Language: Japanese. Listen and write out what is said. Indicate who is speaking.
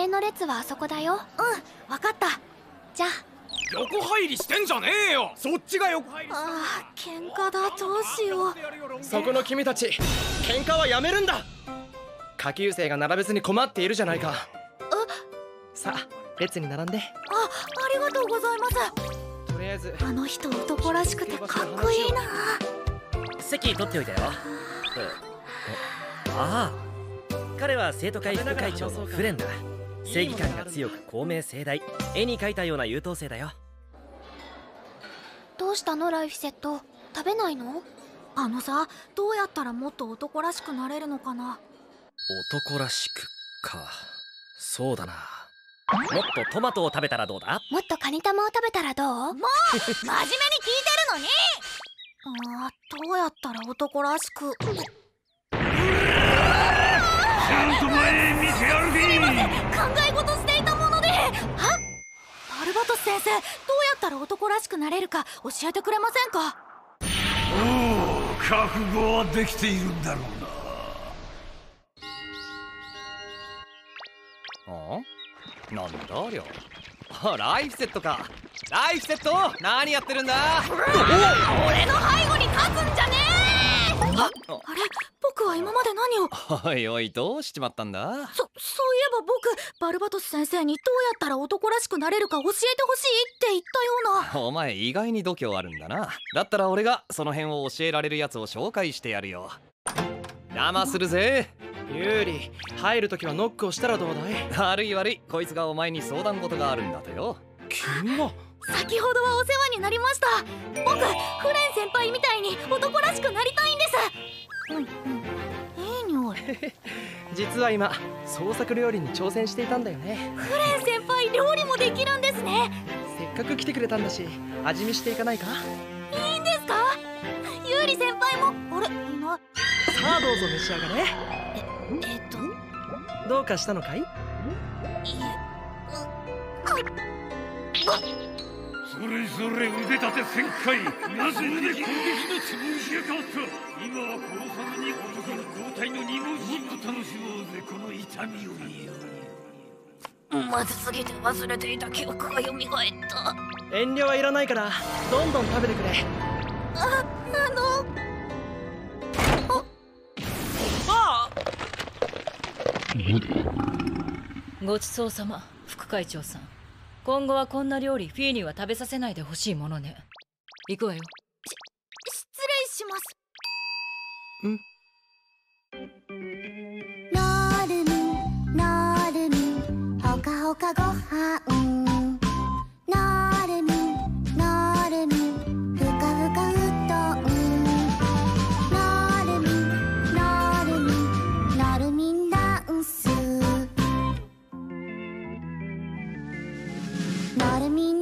Speaker 1: 礼の列はあそこだよ。
Speaker 2: うん分かった。
Speaker 1: じゃあ。
Speaker 3: 横入りしてんじゃねえよ。
Speaker 4: そっちが横入り
Speaker 2: ああ喧嘩だ。どうしよう。
Speaker 4: そこの君たち喧嘩はやめるんだ。下級生が並べずに困っているじゃないか。さあ列に並んで。
Speaker 2: あありがとうございます。
Speaker 4: とりあえず
Speaker 2: あの人男らしくてかっこいいな。
Speaker 5: 席取っておいたよ。ああ彼は生徒会副会長のフレンだ正義感が強く公明正大。絵に描いたような優等生だよ。
Speaker 1: どうしたのライフセット？食べないの？
Speaker 2: あのさどうやったらもっと男らしくなれるのかな？
Speaker 5: 男らしくか。そうだな。もっとトマトを食べたらどうだ？
Speaker 1: もっとカニ玉を食べたらどう？
Speaker 2: 真面目に聞いてるのに！あーどうやったら男らしく？バルバトス先生どうやったら男らしくなれるか教えてくれませんか？
Speaker 6: おお覚悟はできているんだろうな。
Speaker 4: あなんだありゃあライフセットか。ライフセット何やってるんだ？
Speaker 2: 俺の背後に立つんじゃねえ！ああれ？僕は今まで何を？
Speaker 4: おいおいどうしちまったんだ？
Speaker 2: そそういえば僕バルバトス先生にどうやったら男らしくなれるか教えてほしいって言ったような。
Speaker 4: お前意外に度胸あるんだな。だったら俺がその辺を教えられるやつを紹介してやるよ。邪魔するぜ。有利入るときはノックをしたらどうだい？悪い悪いこいつがお前に相談事があるんだとよ。君が
Speaker 2: 先ほどはお世話になりました。僕フレン先輩みたいに男らしくなりたいんです
Speaker 4: 実は今創作料理に挑戦していたんだよね。
Speaker 2: フレン先輩料理もできるんですね。
Speaker 4: せっかく来てくれたんだし味見していかないか？
Speaker 2: いいんですか？ユーリ先輩もあれいない。
Speaker 4: さあどうぞ召し上がれ。
Speaker 2: えっと？
Speaker 4: どうかしたのかい？
Speaker 2: いえ
Speaker 6: それぞれ腕立て1000回。なぜ胸攻撃のつぶしやがった。今は殺さずに男の交代の二文字。を楽しもうぜこの痛みを
Speaker 2: まずすぎて忘れていた記憶が蘇った。
Speaker 4: 遠慮はいらないからどんどん食べてくれ。
Speaker 2: ああの。
Speaker 7: ごちそうさま副会長さん今後はこんな料理フィーには食べさせないでほしいものね。行くわよ。
Speaker 2: 失礼します。
Speaker 8: ノ Not a mean